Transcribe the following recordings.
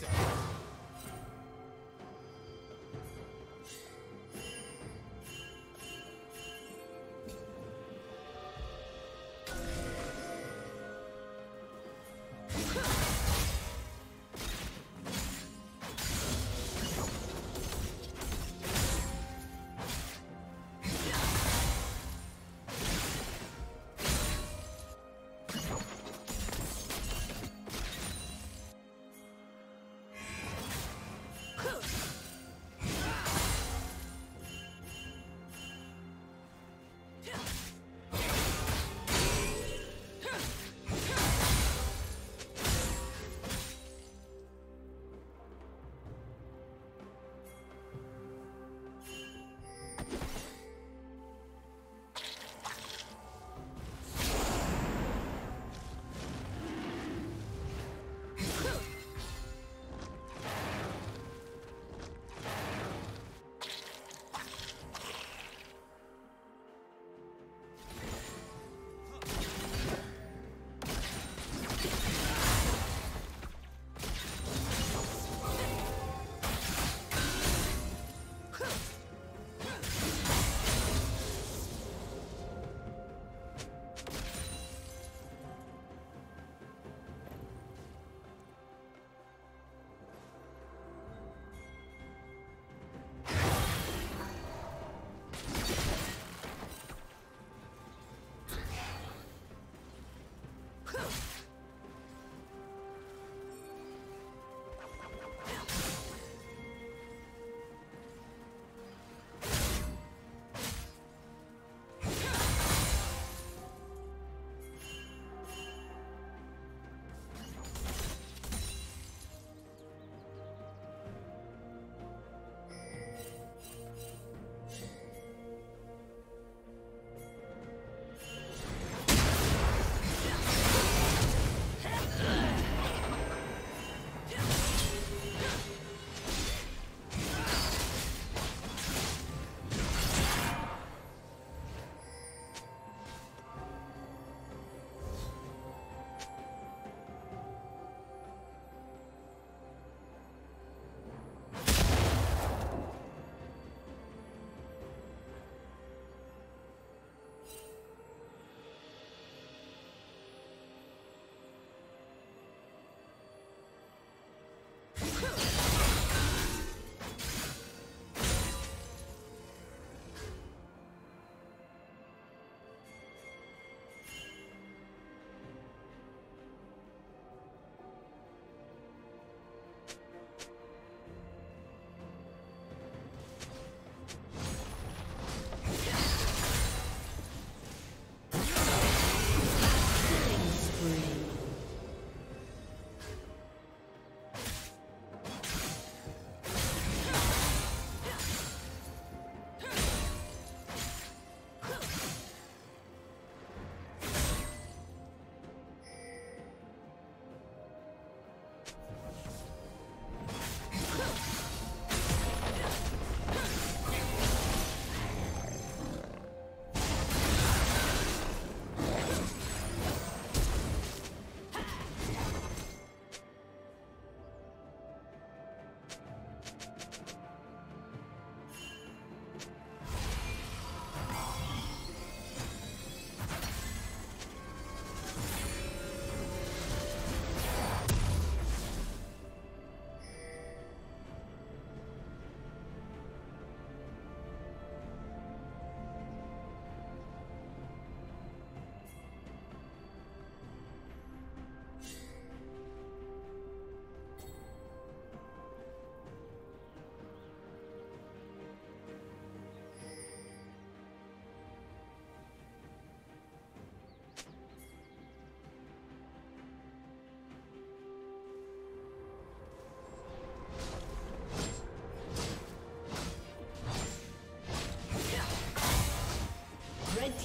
down.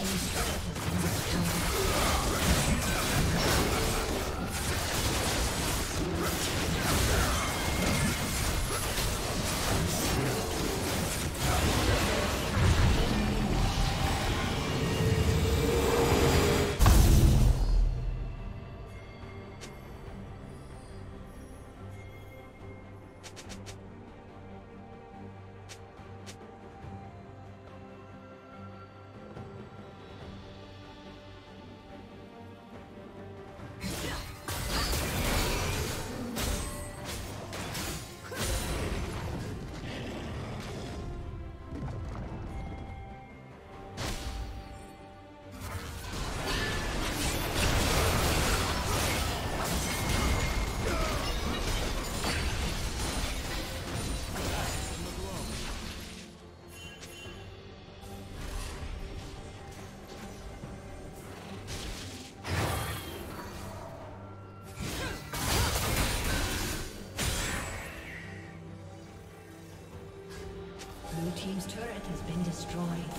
Team's turret A